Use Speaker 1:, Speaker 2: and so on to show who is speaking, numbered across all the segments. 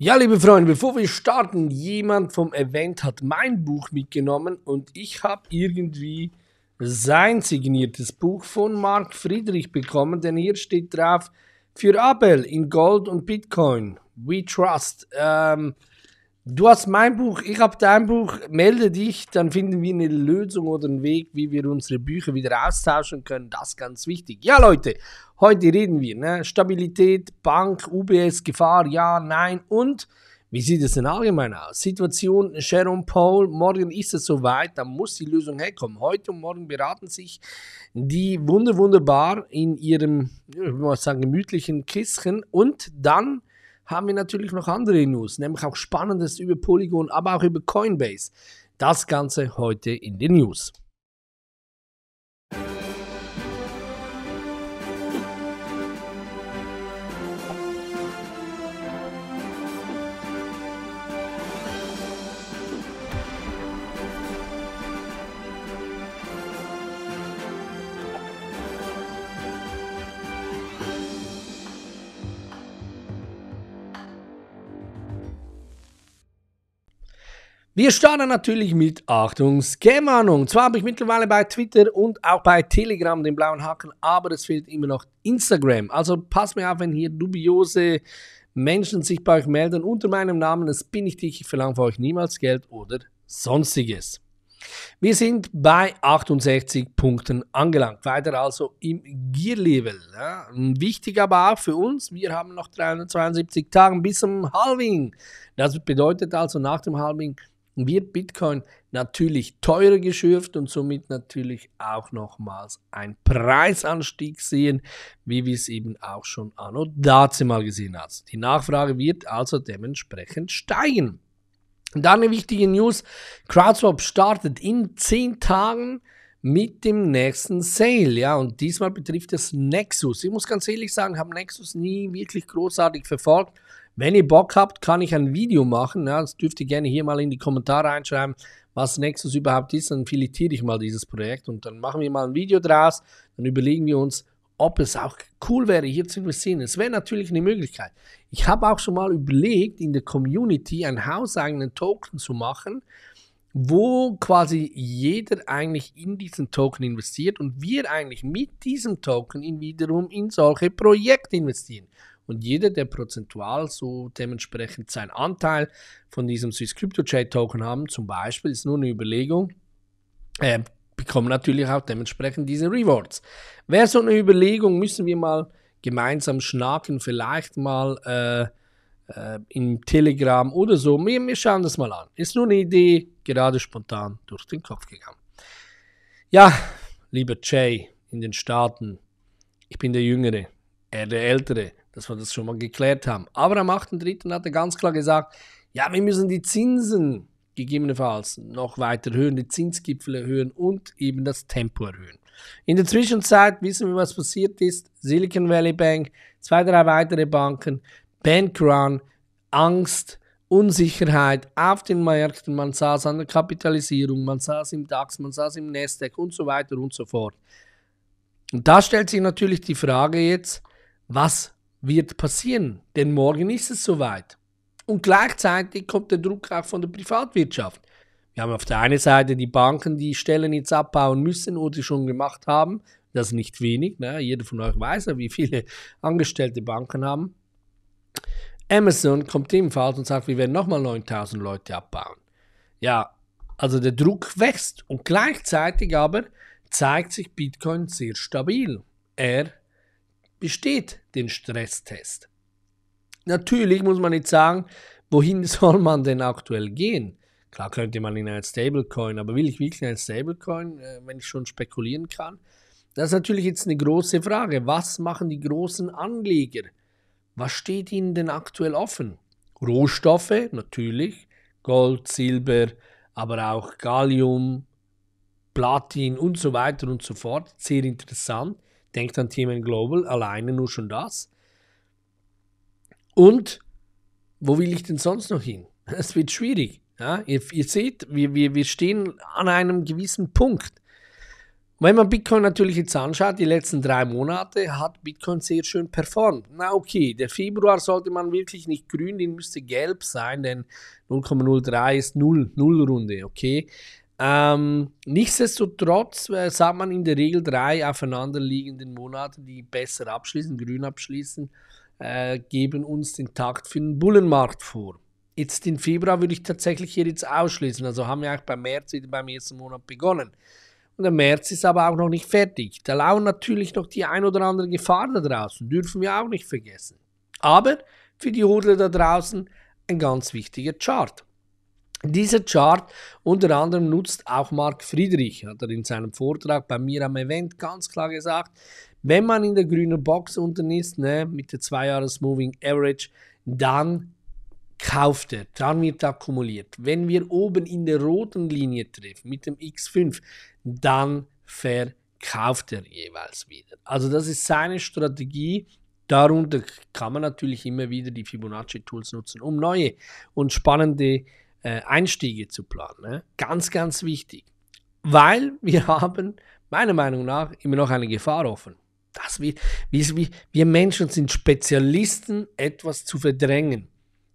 Speaker 1: Ja, liebe Freunde, bevor wir starten, jemand vom Event hat mein Buch mitgenommen und ich habe irgendwie sein signiertes Buch von Mark Friedrich bekommen, denn hier steht drauf, für Abel in Gold und Bitcoin, we trust. Ähm, du hast mein Buch, ich habe dein Buch, melde dich, dann finden wir eine Lösung oder einen Weg, wie wir unsere Bücher wieder austauschen können. Das ist ganz wichtig. Ja, Leute, Heute reden wir, ne? Stabilität, Bank, UBS, Gefahr, ja, nein und wie sieht es denn allgemein aus? Situation Sharon Paul, morgen ist es soweit, da muss die Lösung herkommen. Heute und morgen beraten sich die wunder wunderbar in ihrem, ich mal sagen, gemütlichen Kissen und dann haben wir natürlich noch andere News, nämlich auch Spannendes über Polygon, aber auch über Coinbase. Das Ganze heute in den News. Wir starten natürlich mit Achtung, Scam-Warnung. Zwar habe ich mittlerweile bei Twitter und auch bei Telegram den blauen Haken, aber es fehlt immer noch Instagram. Also passt mir auf, wenn hier dubiose Menschen sich bei euch melden unter meinem Namen. Das bin ich dich, ich verlange für euch niemals Geld oder sonstiges. Wir sind bei 68 Punkten angelangt. Weiter also im Gear-Level. Ja. Wichtig aber auch für uns, wir haben noch 372 Tage bis zum Halving. Das bedeutet also nach dem Halving wird Bitcoin natürlich teurer geschürft und somit natürlich auch nochmals ein Preisanstieg sehen, wie wir es eben auch schon anno dazu mal gesehen haben. Die Nachfrage wird also dementsprechend steigen. Und dann eine wichtige News, CrowdSwap startet in 10 Tagen mit dem nächsten Sale, ja, und diesmal betrifft es Nexus. Ich muss ganz ehrlich sagen, habe Nexus nie wirklich großartig verfolgt. Wenn ihr Bock habt, kann ich ein Video machen. Ja, das dürft ihr gerne hier mal in die Kommentare reinschreiben, was Nexus überhaupt ist. Dann filetiere ich mal dieses Projekt und dann machen wir mal ein Video draus. Dann überlegen wir uns, ob es auch cool wäre, hier zu investieren. Es wäre natürlich eine Möglichkeit. Ich habe auch schon mal überlegt, in der Community einen hauseigenen Token zu machen, wo quasi jeder eigentlich in diesen Token investiert und wir eigentlich mit diesem Token in wiederum in solche Projekte investieren. Und jeder, der prozentual so dementsprechend seinen Anteil von diesem Swiss Crypto Trade Token haben, zum Beispiel, ist nur eine Überlegung, äh, bekommt natürlich auch dementsprechend diese Rewards. Wäre so eine Überlegung, müssen wir mal gemeinsam schnacken, vielleicht mal äh, äh, im Telegram oder so. Wir, wir schauen das mal an. Ist nur eine Idee, gerade spontan durch den Kopf gegangen. Ja, lieber Jay in den Staaten, ich bin der Jüngere, er der Ältere dass wir das schon mal geklärt haben. Aber am 8.3. hat er ganz klar gesagt, ja, wir müssen die Zinsen gegebenenfalls noch weiter erhöhen, die Zinsgipfel erhöhen und eben das Tempo erhöhen. In der Zwischenzeit wissen wir, was passiert ist. Silicon Valley Bank, zwei, drei weitere Banken, Bankrun, Angst, Unsicherheit auf den Märkten. Man sah es an der Kapitalisierung, man sah es im DAX, man sah es im Nasdaq und so weiter und so fort. Und da stellt sich natürlich die Frage jetzt, was wird passieren, denn morgen ist es soweit. Und gleichzeitig kommt der Druck auch von der Privatwirtschaft. Wir haben auf der einen Seite die Banken, die Stellen jetzt abbauen müssen oder schon gemacht haben. Das ist nicht wenig. Ne? Jeder von euch weiß ja, wie viele Angestellte Banken haben. Amazon kommt ebenfalls und sagt, wir werden nochmal 9000 Leute abbauen. Ja, also der Druck wächst und gleichzeitig aber zeigt sich Bitcoin sehr stabil. Er besteht den Stresstest. Natürlich muss man nicht sagen, wohin soll man denn aktuell gehen? Klar könnte man in ein Stablecoin, aber will ich wirklich ein Stablecoin, äh, wenn ich schon spekulieren kann? Das ist natürlich jetzt eine große Frage. Was machen die großen Anleger? Was steht ihnen denn aktuell offen? Rohstoffe, natürlich, Gold, Silber, aber auch Gallium, Platin und so weiter und so fort. Sehr interessant. Denkt an Themen Global, alleine nur schon das. Und wo will ich denn sonst noch hin? Es wird schwierig. Ja? Ihr, ihr seht, wir, wir, wir stehen an einem gewissen Punkt. wenn man Bitcoin natürlich jetzt anschaut, die letzten drei Monate hat Bitcoin sehr schön performt. Na okay, der Februar sollte man wirklich nicht grün, den müsste gelb sein, denn 0,03 ist 0, 0 Runde, okay. Ähm, nichtsdestotrotz äh, sagt man in der Regel drei aufeinanderliegenden Monate, die besser abschließen, grün abschließen, äh, geben uns den Takt für den Bullenmarkt vor. Jetzt den Februar würde ich tatsächlich hier jetzt ausschließen. Also haben wir auch beim März wieder beim ersten Monat begonnen. Und der März ist aber auch noch nicht fertig. Da lauern natürlich noch die ein oder andere Gefahr da draußen, dürfen wir auch nicht vergessen. Aber für die Hodler da draußen ein ganz wichtiger Chart. Dieser Chart unter anderem nutzt auch Marc Friedrich, hat er in seinem Vortrag bei mir am Event ganz klar gesagt, wenn man in der grünen Box unten ist, ne, mit der 2 Jahres Moving Average, dann kauft er, dann wird akkumuliert. Wenn wir oben in der roten Linie treffen mit dem X5, dann verkauft er jeweils wieder. Also das ist seine Strategie. Darunter kann man natürlich immer wieder die Fibonacci-Tools nutzen, um neue und spannende äh, Einstiege zu planen. Ne? Ganz, ganz wichtig. Weil wir haben, meiner Meinung nach, immer noch eine Gefahr offen. Dass wir, wir, wir Menschen sind Spezialisten, etwas zu verdrängen.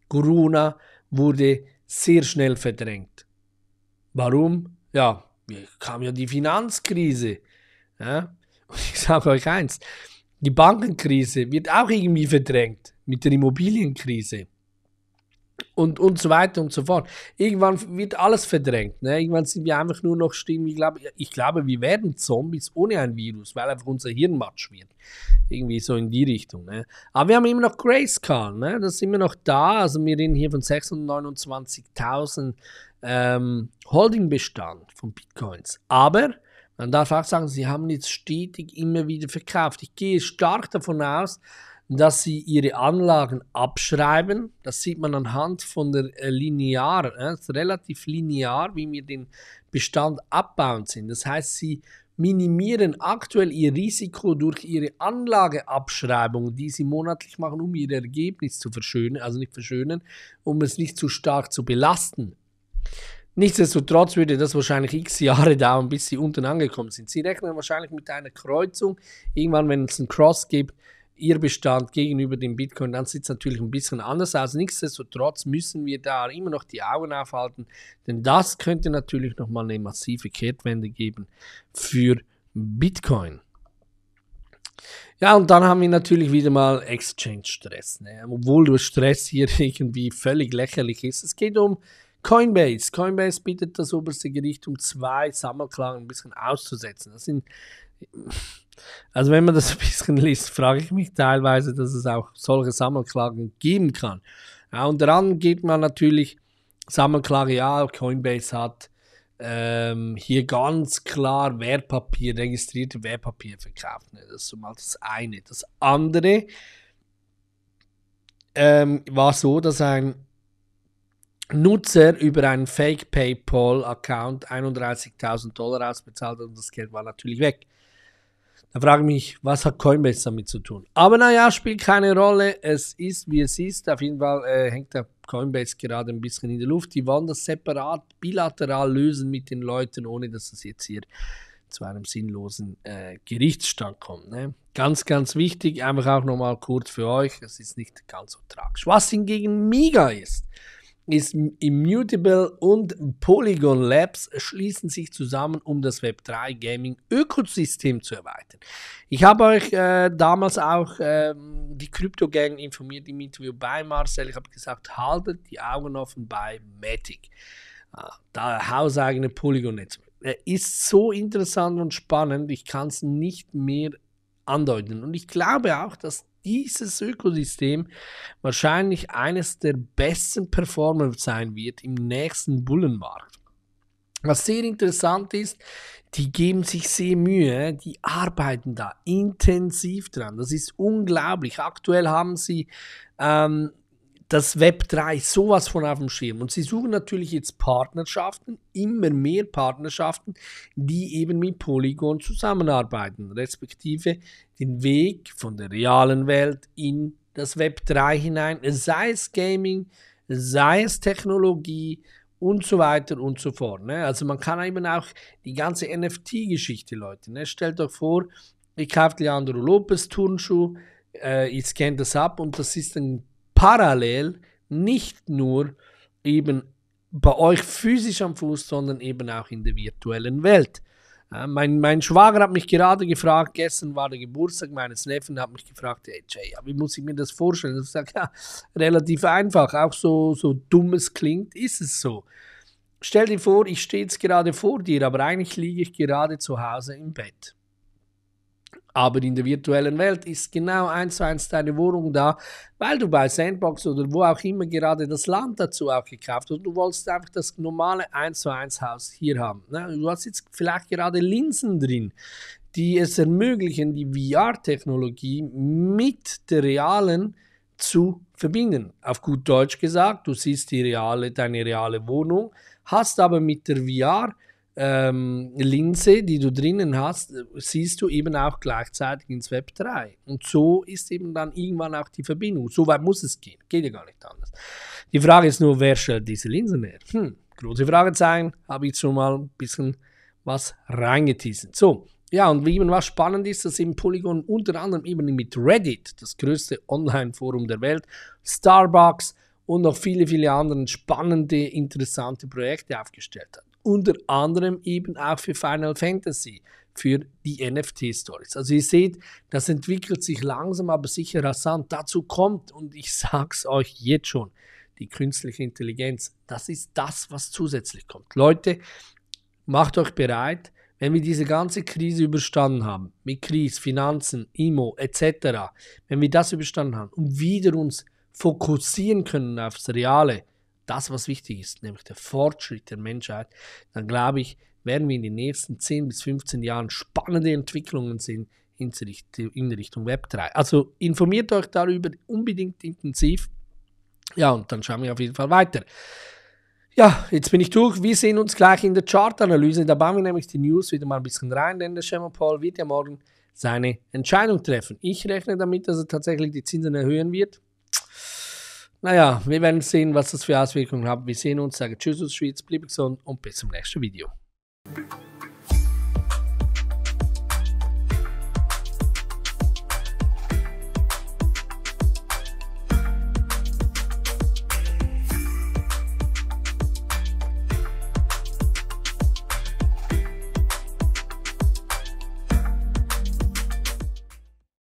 Speaker 1: Corona wurde sehr schnell verdrängt. Warum? Ja, kam ja die Finanzkrise. Ja? Und ich sage euch eins, die Bankenkrise wird auch irgendwie verdrängt mit der Immobilienkrise und, und so weiter und so fort. Irgendwann wird alles verdrängt. Ne? Irgendwann sind wir einfach nur noch stehen. Ich glaube, ich glaube, wir werden Zombies ohne ein Virus, weil einfach unser Hirn matsch wird. Irgendwie so in die Richtung. Ne? Aber wir haben immer noch Grayscale. Ne? Das ist immer noch da. Also wir reden hier von 629.000 ähm, Holdingbestand von Bitcoins. Aber man darf auch sagen, sie haben jetzt stetig immer wieder verkauft. Ich gehe stark davon aus, dass sie ihre Anlagen abschreiben. Das sieht man anhand von der äh, Linear, äh, relativ linear, wie wir den Bestand abbauen sind. Das heißt, sie minimieren aktuell ihr Risiko durch ihre Anlageabschreibung, die sie monatlich machen, um ihr Ergebnis zu verschönern, also nicht verschönern, um es nicht zu stark zu belasten. Nichtsdestotrotz würde das wahrscheinlich x Jahre dauern, bis sie unten angekommen sind. Sie rechnen wahrscheinlich mit einer Kreuzung. Irgendwann, wenn es einen Cross gibt, ihr Bestand gegenüber dem Bitcoin, dann sieht es natürlich ein bisschen anders aus. Nichtsdestotrotz müssen wir da immer noch die Augen aufhalten, denn das könnte natürlich nochmal eine massive Kehrtwende geben für Bitcoin. Ja, und dann haben wir natürlich wieder mal Exchange-Stress. Ne? Obwohl der Stress hier irgendwie völlig lächerlich ist. Es geht um Coinbase. Coinbase bittet das oberste Gericht um zwei Sammelklagen ein bisschen auszusetzen. Das sind also wenn man das ein bisschen liest, frage ich mich teilweise, dass es auch solche Sammelklagen geben kann. Ja, und daran geht man natürlich Sammelklage, ja, Coinbase hat ähm, hier ganz klar Wertpapier, registrierte Wertpapier verkauft. Ne? Das ist mal das eine. Das andere ähm, war so, dass ein Nutzer über einen Fake PayPal-Account 31.000 Dollar ausbezahlt hat und das Geld war natürlich weg. Da frage ich mich, was hat Coinbase damit zu tun? Aber naja, spielt keine Rolle. Es ist, wie es ist. Auf jeden Fall äh, hängt der Coinbase gerade ein bisschen in der Luft. Die wollen das separat, bilateral lösen mit den Leuten, ohne dass es jetzt hier zu einem sinnlosen äh, Gerichtsstand kommt. Ne? Ganz, ganz wichtig, einfach auch nochmal kurz für euch, es ist nicht ganz so tragisch. Was hingegen mega ist, ist Immutable und Polygon Labs schließen sich zusammen, um das Web3 Gaming Ökosystem zu erweitern. Ich habe euch äh, damals auch äh, die Crypto Gang informiert im Interview bei Marcel. Ich habe gesagt, haltet die Augen offen bei Matic. Ah, da hauseigene Polygon-Netzwerk. Er ist so interessant und spannend, ich kann es nicht mehr andeuten. Und ich glaube auch, dass dieses Ökosystem wahrscheinlich eines der besten Performer sein wird im nächsten Bullenmarkt. Was sehr interessant ist, die geben sich sehr Mühe, die arbeiten da intensiv dran. Das ist unglaublich. Aktuell haben sie ähm, das Web 3 sowas von auf dem Schirm. Und sie suchen natürlich jetzt Partnerschaften, immer mehr Partnerschaften, die eben mit Polygon zusammenarbeiten, respektive den Weg von der realen Welt in das Web 3 hinein, sei es Gaming, sei es Technologie und so weiter und so fort. Ne? Also man kann eben auch die ganze NFT-Geschichte, Leute. Ne? Stellt euch vor, ich kaufe Leandro Lopez Turnschuh, äh, ich scanne das ab und das ist dann parallel nicht nur eben bei euch physisch am Fuß, sondern eben auch in der virtuellen Welt. Ja, mein, mein Schwager hat mich gerade gefragt, gestern war der Geburtstag meines Neffen, hat mich gefragt, hey Jay, wie muss ich mir das vorstellen? Ich sage, ja, relativ einfach, auch so, so dumm es klingt, ist es so. Stell dir vor, ich stehe jetzt gerade vor dir, aber eigentlich liege ich gerade zu Hause im Bett. Aber in der virtuellen Welt ist genau eins zu eins deine Wohnung da, weil du bei Sandbox oder wo auch immer gerade das Land dazu auch gekauft hast. Du wolltest einfach das normale 1 zu 1 Haus hier haben. Ne? Du hast jetzt vielleicht gerade Linsen drin, die es ermöglichen, die VR-Technologie mit der realen zu verbinden. Auf gut Deutsch gesagt, du siehst die reale, deine reale Wohnung, hast aber mit der VR ähm, Linse, die du drinnen hast, siehst du eben auch gleichzeitig ins Web 3. Und so ist eben dann irgendwann auch die Verbindung. So weit muss es gehen. Geht ja gar nicht anders. Die Frage ist nur, wer stellt diese Linsen her? Hm, große Fragezeichen, habe ich schon mal ein bisschen was reingeteasert. So, ja, und eben was spannend ist, dass eben Polygon unter anderem eben mit Reddit, das größte Online-Forum der Welt, Starbucks und noch viele, viele andere spannende, interessante Projekte aufgestellt hat unter anderem eben auch für Final Fantasy, für die NFT-Stories. Also ihr seht, das entwickelt sich langsam, aber sicher rasant. Dazu kommt, und ich sage es euch jetzt schon, die künstliche Intelligenz. Das ist das, was zusätzlich kommt. Leute, macht euch bereit, wenn wir diese ganze Krise überstanden haben, mit Krise, Finanzen, IMO etc., wenn wir das überstanden haben und wieder uns fokussieren können aufs Reale, das, was wichtig ist, nämlich der Fortschritt der Menschheit, dann glaube ich, werden wir in den nächsten 10 bis 15 Jahren spannende Entwicklungen sehen in Richtung Web 3. Also informiert euch darüber unbedingt intensiv. Ja, und dann schauen wir auf jeden Fall weiter. Ja, jetzt bin ich durch. Wir sehen uns gleich in der Chartanalyse. Da bauen wir nämlich die News wieder mal ein bisschen rein, denn der Schema Paul wird ja morgen seine Entscheidung treffen. Ich rechne damit, dass er tatsächlich die Zinsen erhöhen wird. Naja, wir werden sehen, was das für Auswirkungen hat. Wir sehen uns, sage Tschüss aus Schweiz, blieb gesund und bis zum nächsten Video.